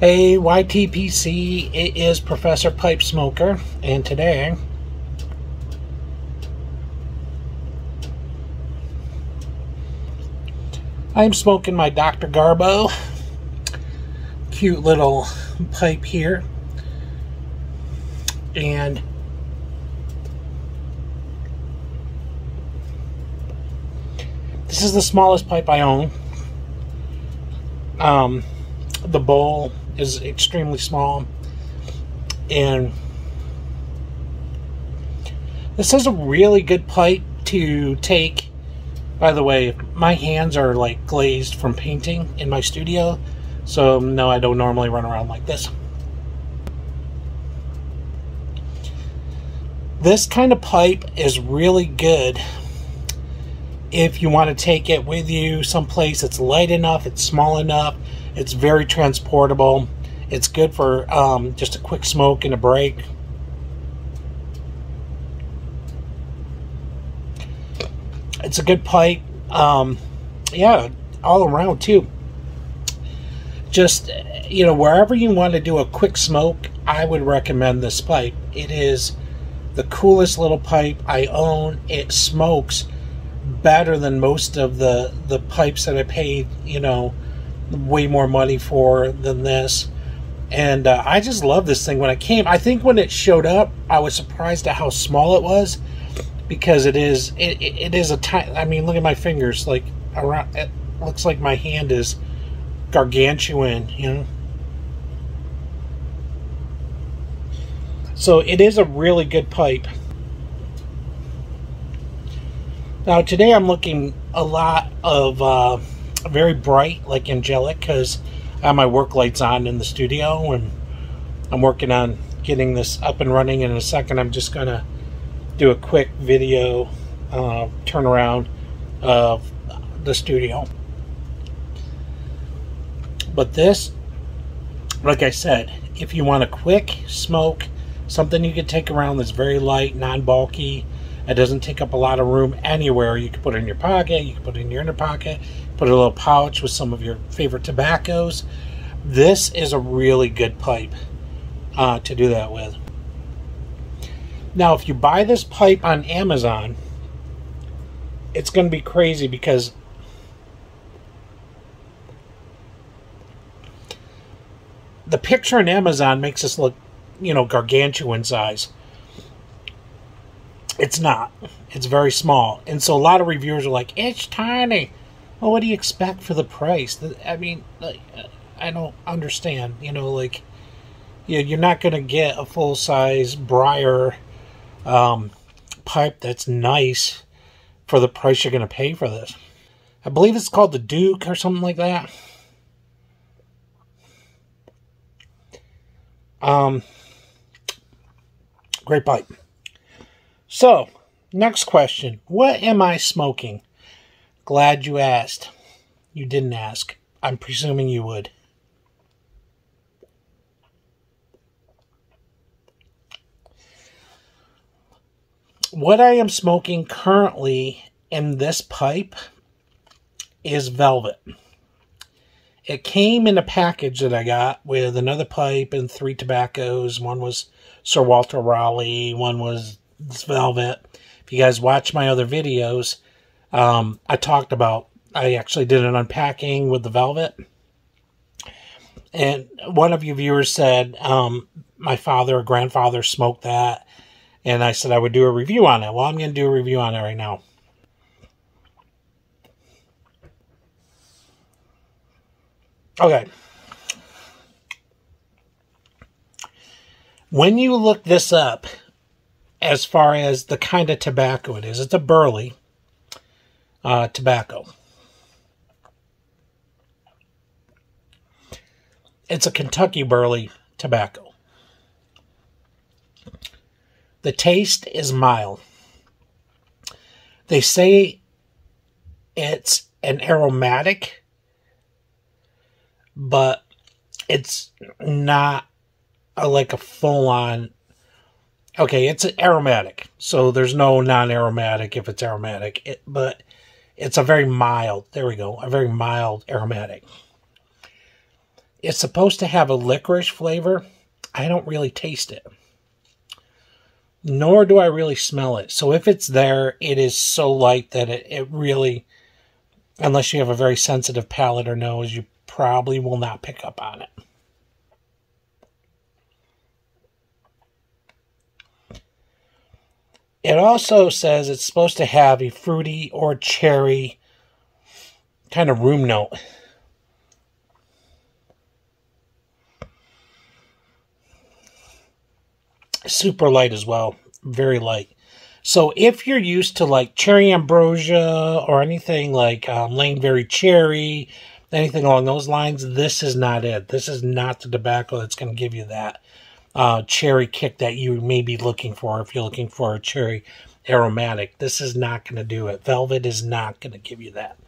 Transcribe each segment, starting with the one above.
Hey, YTPC, it is Professor Pipe Smoker, and today I'm smoking my Dr. Garbow cute little pipe here. And this is the smallest pipe I own. Um, the bowl is extremely small. And this is a really good pipe to take by the way, my hands are like glazed from painting in my studio, so um, no, I don't normally run around like this. This kind of pipe is really good if you want to take it with you someplace it's light enough, it's small enough, it's very transportable. It's good for um, just a quick smoke and a break. It's a good pipe. Um, yeah, all around too. Just you know, wherever you want to do a quick smoke, I would recommend this pipe. It is the coolest little pipe I own. It smokes better than most of the the pipes that I paid, you know, way more money for than this. And uh, I just love this thing when it came. I think when it showed up, I was surprised at how small it was because it is it, it is a tiny. I mean, look at my fingers. Like around, it looks like my hand is gargantuan. You know. So it is a really good pipe. Now today I'm looking a lot of uh, very bright, like angelic, because I have my work lights on in the studio, and I'm working on getting this up and running. in a second, I'm just gonna do a quick video uh, turnaround of the studio. But this, like I said, if you want a quick smoke, something you can take around that's very light, non-bulky, it doesn't take up a lot of room anywhere. You can put it in your pocket, you can put it in your inner pocket, put a little pouch with some of your favorite tobaccos. This is a really good pipe uh, to do that with. Now, if you buy this pipe on Amazon, it's going to be crazy because the picture on Amazon makes this look, you know, gargantuan size. It's not. It's very small. And so a lot of reviewers are like, it's tiny. Well, what do you expect for the price? I mean, I don't understand. You know, like, you're not going to get a full size Briar um, pipe that's nice for the price you're going to pay for this. I believe it's called the Duke or something like that. Um, great pipe. So, next question. What am I smoking? Glad you asked. You didn't ask. I'm presuming you would. What I am smoking currently in this pipe is Velvet. It came in a package that I got with another pipe and three tobaccos. One was Sir Walter Raleigh, one was Velvet. If you guys watch my other videos, um, I talked about, I actually did an unpacking with the Velvet. And one of you viewers said um, my father or grandfather smoked that and I said I would do a review on it. Well, I'm going to do a review on it right now. Okay. When you look this up, as far as the kind of tobacco it is, it's a burley uh, tobacco. It's a Kentucky burley tobacco. The taste is mild. They say it's an aromatic, but it's not a, like a full on. Okay, it's aromatic, so there's no non aromatic if it's aromatic, it, but it's a very mild, there we go, a very mild aromatic. it's supposed to have a licorice flavor. I don't really taste it. Nor do I really smell it. So if it's there, it is so light that it, it really, unless you have a very sensitive palate or nose, you probably will not pick up on it. It also says it's supposed to have a fruity or cherry kind of room note. Super light as well, very light. So if you're used to like cherry ambrosia or anything like um, Lane Very Cherry, anything along those lines, this is not it. This is not the tobacco that's going to give you that uh, cherry kick that you may be looking for if you're looking for a cherry aromatic. This is not going to do it. Velvet is not going to give you that.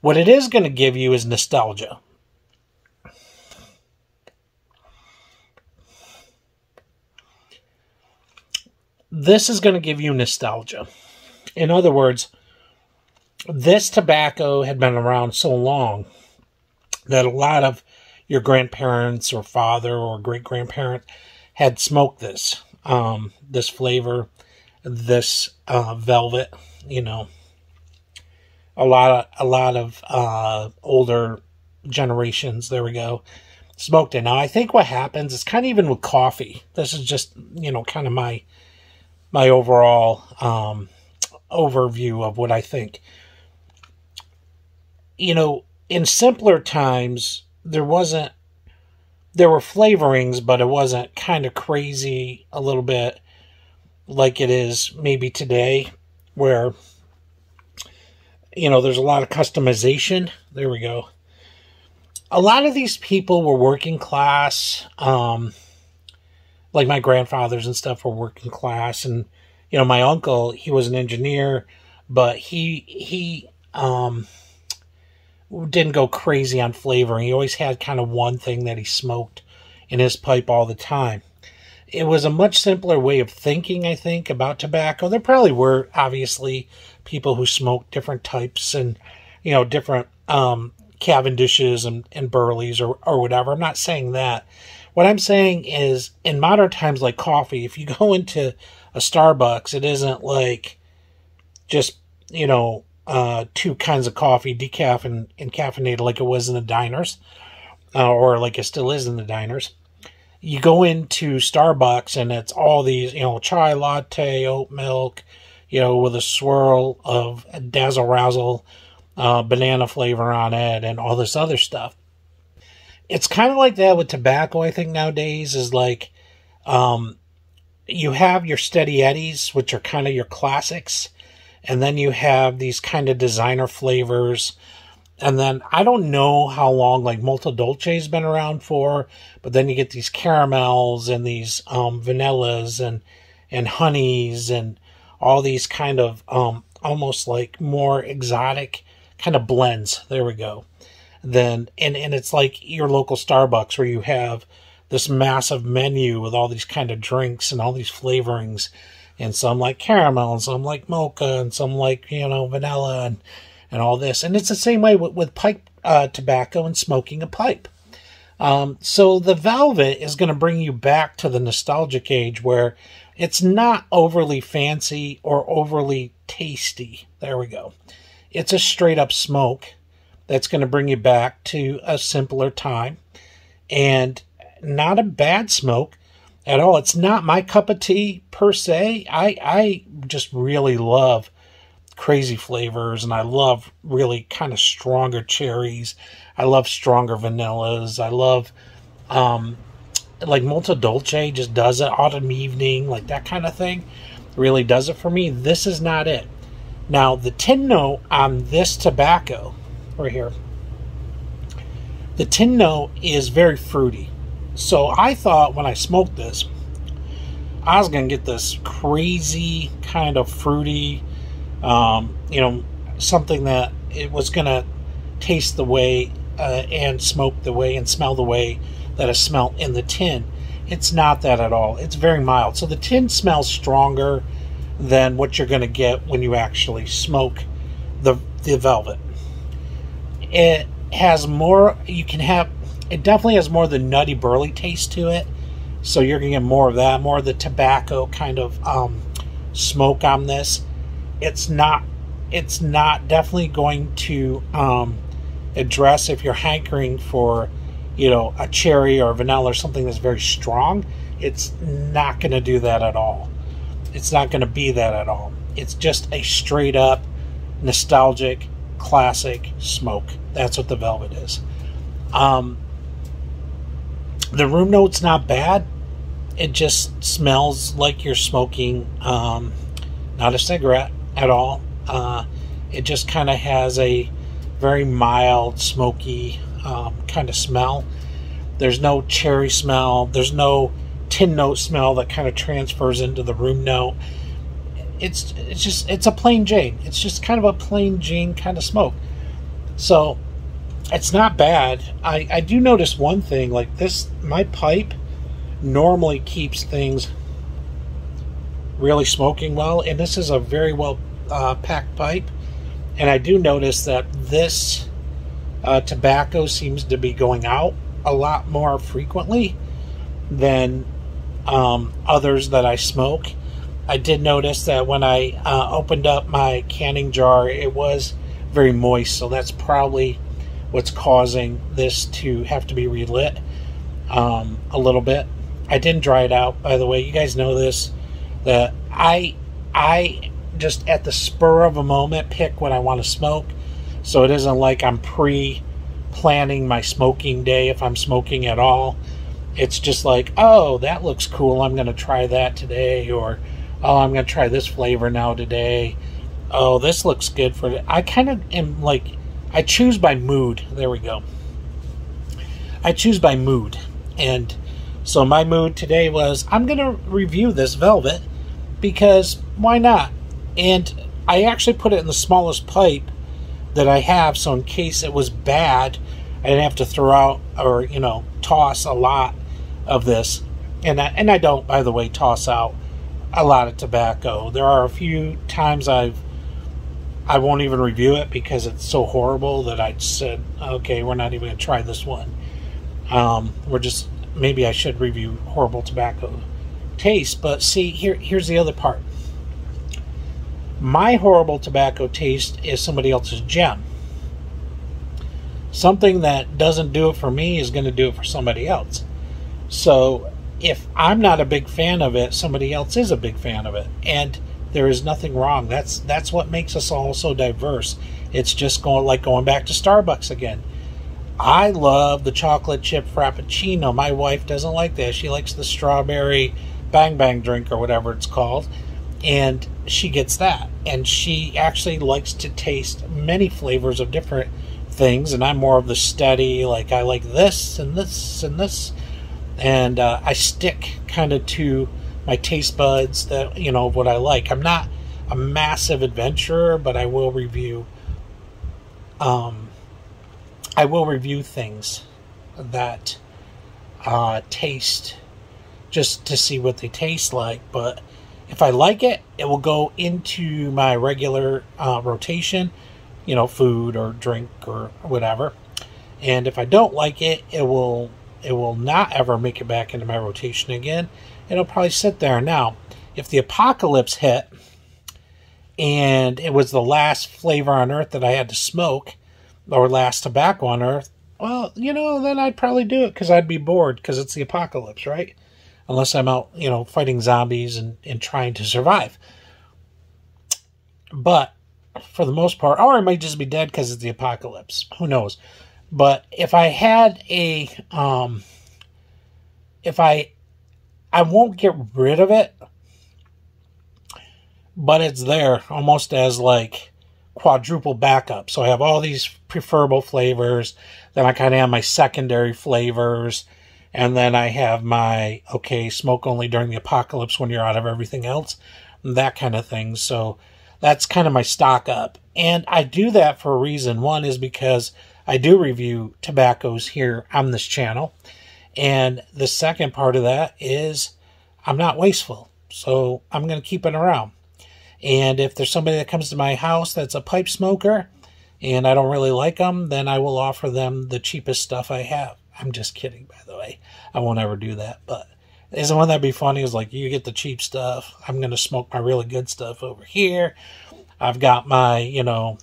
What it is going to give you is nostalgia. This is going to give you nostalgia. In other words, this tobacco had been around so long that a lot of your grandparents or father or great grandparent had smoked this, um, this flavor, this uh, velvet, you know. A lot of a lot of uh, older generations. There we go. Smoked it. Now I think what happens is kind of even with coffee. This is just you know kind of my my overall um, overview of what I think. You know, in simpler times, there wasn't there were flavorings, but it wasn't kind of crazy a little bit like it is maybe today, where you know there's a lot of customization. There we go. A lot of these people were working class, um, like my grandfathers and stuff were working class, and you know my uncle he was an engineer, but he he um didn't go crazy on flavoring. He always had kind of one thing that he smoked in his pipe all the time. It was a much simpler way of thinking, I think, about tobacco. There probably were obviously people who smoked different types and you know different um, Cavendishes and, and Burleys or, or whatever. I'm not saying that. What I'm saying is, in modern times like coffee, if you go into a Starbucks, it isn't like just you know uh, two kinds of coffee, decaf and, and caffeinated, like it was in the diners, uh, or like it still is in the diners. You go into Starbucks and it's all these, you know, chai latte, oat milk, you know, with a swirl of dazzle razzle, uh, banana flavor on it, and all this other stuff. It's kind of like that with tobacco, I think, nowadays, is like, um, you have your steady eddies, which are kind of your classics and then you have these kind of designer flavors. And then I don't know how long like Molto Dolce's been around for, but then you get these caramels and these um, vanillas and and honeys and all these kind of um, almost like more exotic kind of blends. There we go. Then and and it's like your local Starbucks where you have this massive menu with all these kind of drinks and all these flavorings and some like caramel, and some like mocha, and some like you know vanilla, and and all this. And it's the same way with, with pipe uh, tobacco and smoking a pipe. Um, so the Velvet is going to bring you back to the nostalgic age where it's not overly fancy or overly tasty. There we go. It's a straight up smoke that's going to bring you back to a simpler time and not a bad smoke at all. It's not my cup of tea per se. I I just really love crazy flavors and I love really kind of stronger cherries. I love stronger vanillas. I love um like Molto Dolce just does it autumn evening, like that kind of thing. Really does it for me. This is not it. Now the tin note on this tobacco right here. The tin note is very fruity. So I thought when I smoked this, I was going to get this crazy kind of fruity, um, you know, something that it was going to taste the way uh, and smoke the way and smell the way that it smelled in the tin. It's not that at all. It's very mild. So the tin smells stronger than what you're going to get when you actually smoke the the velvet. It has more. You can have it definitely has more of the nutty burley taste to it. So you're gonna get more of that, more of the tobacco kind of um, smoke on this. It's not. It's not definitely going to um, address if you're hankering for, you know, a cherry or vanilla or something that's very strong. It's not going to do that at all. It's not going to be that at all. It's just a straight up nostalgic classic smoke. That's what the Velvet is. Um, the room note's not bad. It just smells like you're smoking um, not a cigarette at all. Uh, it just kind of has a very mild, smoky um, kind of smell. There's no cherry smell. There's no tin note smell that kind of transfers into the room note. It's it's just it's a plain Jane. It's just kind of a plain Jane kind of smoke. So it's not bad. I, I do notice one thing, like this my pipe normally keeps things really smoking well, and this is a very well uh, packed pipe. And I do notice that this uh, tobacco seems to be going out a lot more frequently than um, others that I smoke. I did notice that when I uh, opened up my canning jar, it was very moist, so that's probably what's causing this to have to be relit um, a little bit. I didn't dry it out, by the way. You guys know this. That I I just at the spur of a moment pick what I want to smoke. So it isn't like I'm pre planning my smoking day if I'm smoking at all. It's just like, oh, that looks cool. I'm going to try that today. Or, oh, I'm going to try this flavor now today. Oh, this looks good for. I kind of am like, I choose by mood. There we go. I choose by mood. And so my mood today was I'm going to review this Velvet because why not? And I actually put it in the smallest pipe that I have, so in case it was bad, I didn't have to throw out or you know toss a lot of this. And I, and I don't, by the way, toss out a lot of tobacco. There are a few times I've I won't even review it because it's so horrible that I said, okay, we're not even going to try this one. Um, we're just maybe I should review horrible tobacco taste. But see, here here's the other part my horrible tobacco taste is somebody else's gem. Something that doesn't do it for me is going to do it for somebody else. So if I'm not a big fan of it, somebody else is a big fan of it. And there is nothing wrong. That's that's what makes us all so diverse. It's just going like going back to Starbucks again. I love the chocolate chip frappuccino. My wife doesn't like that. She likes the strawberry bang bang drink or whatever it's called and she gets that and she actually likes to taste many flavors of different things and i'm more of the steady like i like this and this and this and uh, i stick kind of to my taste buds that you know what i like i'm not a massive adventurer but i will review um i will review things that uh taste just to see what they taste like but if I like it, it will go into my regular uh, rotation, you know, food or drink or whatever. And if I don't like it, it will it will not ever make it back into my rotation again. It'll probably sit there. Now, if the apocalypse hit and it was the last flavor on earth that I had to smoke or last tobacco on earth, well, you know, then I'd probably do it because I'd be bored because it's the apocalypse, right? unless I'm out, you know, fighting zombies and, and trying to survive. But for the most part, or I might just be dead because it's the apocalypse. Who knows? But if I had a, um, if I, I won't get rid of it, but it's there almost as like quadruple backup. So I have all these preferable flavors. Then I kind of have my secondary flavors and then I have my, okay, smoke only during the apocalypse when you're out of everything else, that kind of thing. So that's kind of my stock up. And I do that for a reason. One is because I do review tobaccos here on this channel. And the second part of that is I'm not wasteful. So I'm going to keep it around. And if there's somebody that comes to my house that's a pipe smoker and I don't really like them, then I will offer them the cheapest stuff I have. I'm just kidding, by the way. I won't ever do that. But isn't one that'd be funny? Is like you get the cheap stuff. I'm gonna smoke my really good stuff over here. I've got my, you know,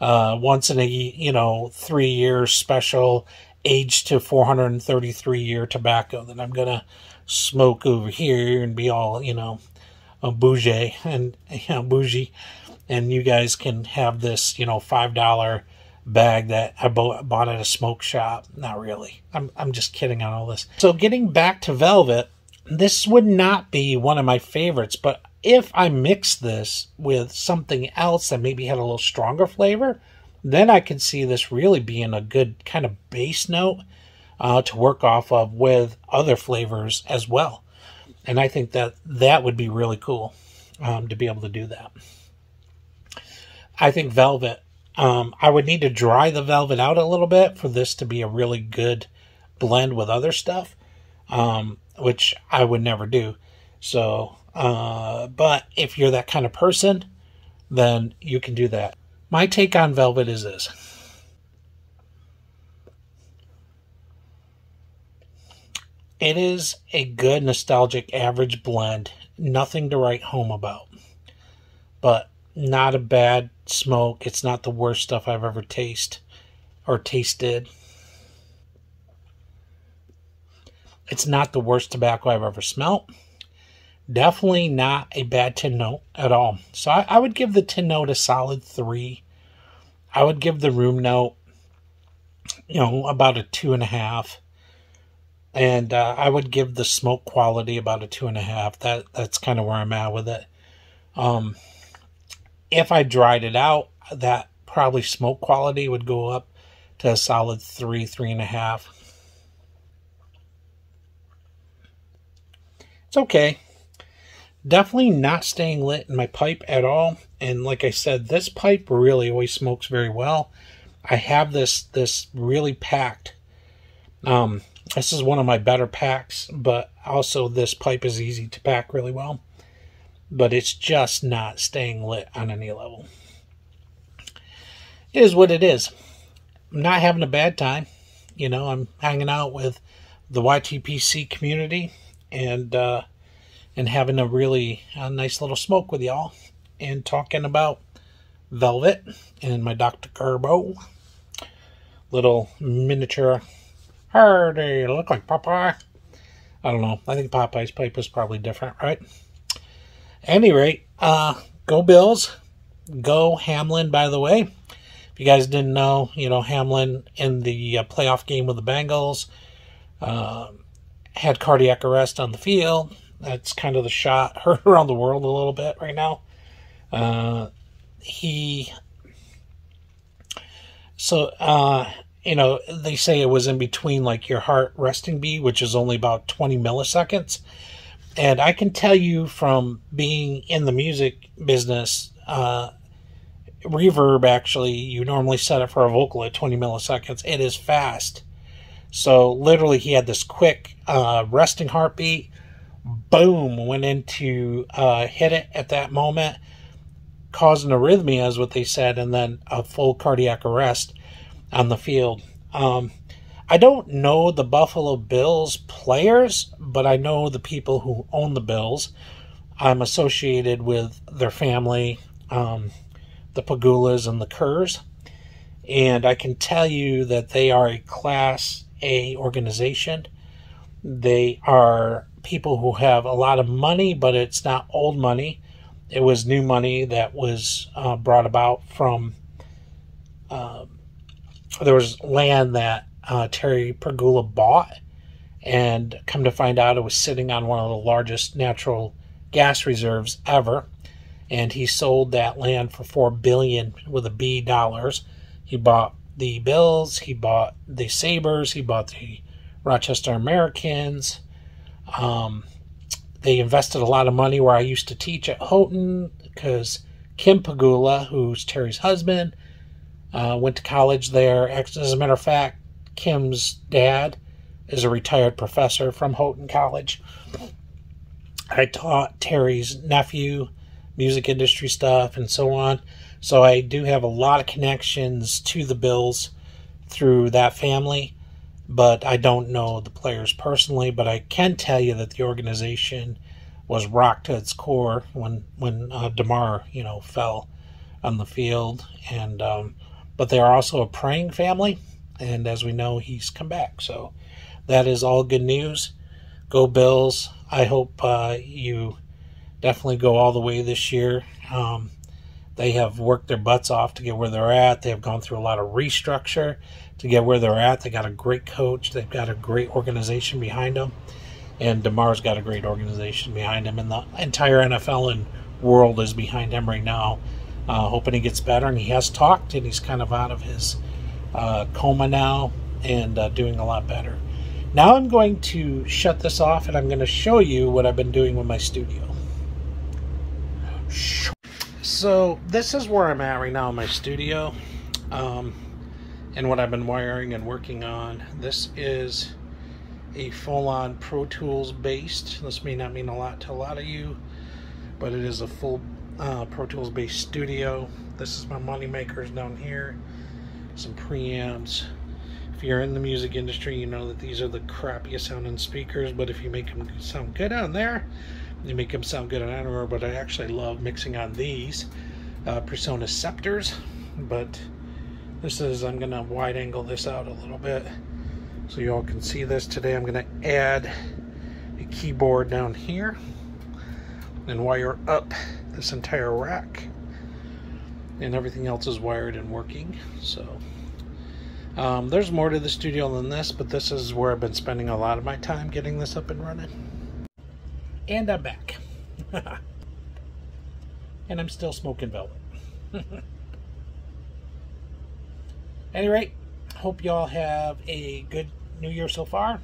uh, once in a you know three year special aged to 433 year tobacco that I'm gonna smoke over here and be all you know a bougie and you know, bougie, and you guys can have this you know five dollar bag that I bought, bought at a smoke shop. Not really. I'm I'm just kidding on all this. So getting back to Velvet, this would not be one of my favorites, but if I mix this with something else that maybe had a little stronger flavor, then I can see this really being a good kind of base note uh, to work off of with other flavors as well. And I think that that would be really cool um, to be able to do that. I think velvet, um, I would need to dry the velvet out a little bit for this to be a really good blend with other stuff, um, which I would never do. So, uh, but if you're that kind of person, then you can do that. My take on velvet is this. It is a good nostalgic average blend. Nothing to write home about. But not a bad smoke. It's not the worst stuff I've ever tasted or tasted. It's not the worst tobacco I've ever smelt. Definitely not a bad tin note at all. So I, I would give the tin note a solid three. I would give the room note, you know, about a two and a half and uh, I would give the smoke quality about a two and a half. That that's kind of where I'm at with it. Um, if I dried it out, that probably smoke quality would go up to a solid three, three and a half. It's okay. Definitely not staying lit in my pipe at all. And like I said, this pipe really always smokes very well. I have this this really packed. Um, this is one of my better packs, but also this pipe is easy to pack really well. But it's just not staying lit on any level. It is what it is. I'm not having a bad time. You know, I'm hanging out with the YTPC community and uh, and having a really nice little smoke with y'all and talking about Velvet and my Dr. Garbow little miniature Hey, they look like Popeye. I don't know. I think Popeye's pipe is probably different, right? any rate, uh, go Bills. Go Hamlin, by the way. If you guys didn't know, you know, Hamlin in the uh, playoff game with the Bengals uh, had cardiac arrest on the field. That's kind of the shot heard around the world a little bit right now. Uh, he so uh, you know, they say it was in between like your heart resting beat, which is only about 20 milliseconds. And I can tell you from being in the music business, uh, reverb actually, you normally set it for a vocal at 20 milliseconds. It is fast. So literally, he had this quick uh, resting heartbeat. Boom, went into uh, hit it at that moment, causing arrhythmia, is what they said, and then a full cardiac arrest on the field. Um, I don't know the Buffalo Bills players, but I know the people who own the Bills. I'm associated with their family, um, the Pegulas and the Kerrs, and I can tell you that they are a Class A organization. They are people who have a lot of money, but it's not old money. It was new money that was uh, brought about from uh, there was land that uh, Terry Pegula bought, and come to find out, it was sitting on one of the largest natural gas reserves ever. And he sold that land for four billion with a B dollars. He bought the Bills, he bought the Sabres, he bought the Rochester Americans. Um, they invested a lot of money where I used to teach at Houghton because Kim Pegula, who's Terry's husband, uh, went to college there. As a matter of fact, Kim's dad is a retired professor from Houghton College. I taught Terry's nephew music industry stuff and so on. So I do have a lot of connections to the Bills through that family. But I don't know the players personally. But I can tell you that the organization was rocked to its core when when uh, Damar, you know, fell on the field, and um, but they are also a praying family, and as we know, he's come back. So that is all good news. Go Bills! I hope uh, you definitely go all the way this year. Um, they have worked their butts off to get where they're at. They have gone through a lot of restructure to get where they're at. They got a great coach. They've got a great organization behind them. And Damar's got a great organization behind him. And the entire NFL and world is behind him right now, uh, hoping he gets better. And he has talked, and he's kind of out of his uh, coma now and uh, doing a lot better. Now I'm going to shut this off and I'm going to show you what I've been doing with my studio. So this is where I'm at right now in my studio um, and what I've been wiring and working on. This is a full-on Pro Tools based. This may not mean a lot to a lot of you, but it is a full uh, Pro Tools based studio. This is my money makers down here. Some preamps. If you're in the music industry, you know that these are the crappiest sounding speakers, but if you make them sound good on there, you make them sound good on anywhere, but I actually love mixing on these uh, Presonus Sceptres. But this is, I'm to wide angle this out a little bit so you all can see this. Today I'm to add a keyboard down here and wire up this entire rack. And everything else is wired and working. So um, there's more to the studio than this, but this is where I've been spending a lot of my time getting this up and running. And I'm back. and I'm still smoking velvet. any rate, hope y'all have a good new year so far.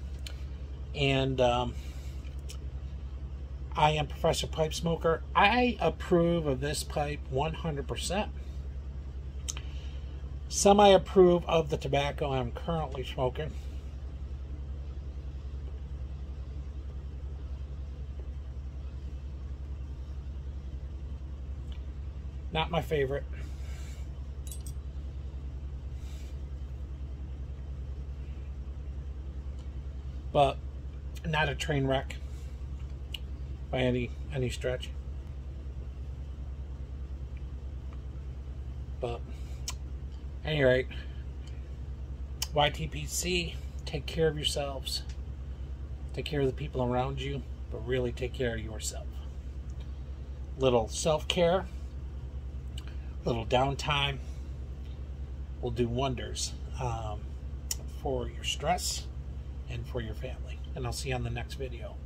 And um, I am Professor Pipe Smoker. I approve of this pipe 100%. Some I approve of the tobacco I'm currently smoking. Not my favorite. But not a train wreck by any any stretch. But any rate, YTPC, take care of yourselves. Take care of the people around you, but really take care of yourself. Little self-care little downtime will do wonders um, for your stress and for your family. And I'll see you on the next video.